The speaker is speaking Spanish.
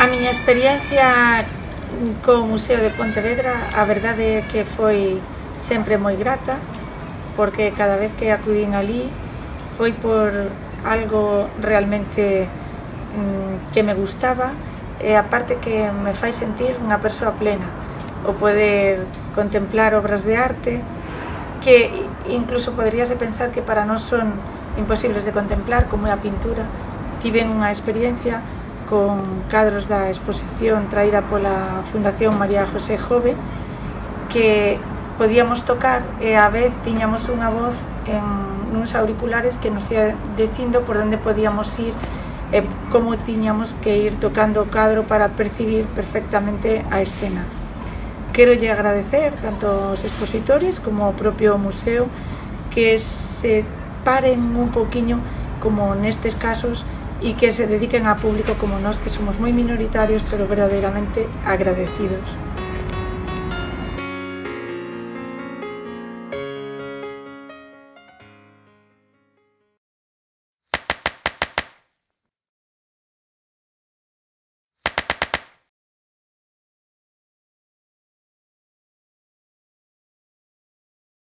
A miña experiencia co Museo de Pontevedra a verdade é que foi sempre moi grata porque cada vez que acudín ali foi por algo realmente mm, que me gustaba e aparte que me fai sentir unha persoa plena. O poder contemplar obras de arte que incluso poderíase pensar que para nós son imposibles de contemplar como é a pintura. Tiven unha experiencia con cadros da exposición traída pola Fundación María José Jove que podíamos tocar e a vez tiñamos unha voz en nuns auriculares que nos ia dicindo por onde podíamos ir e como tiñamos que ir tocando o cadro para percibir perfectamente a escena. Quero lle agradecer tanto aos expositores como ao propio museo que se paren un poquiño como nestes casos e que se dediquen a público como nós que somos moi minoritarios pero verdadeiramente agradecidos.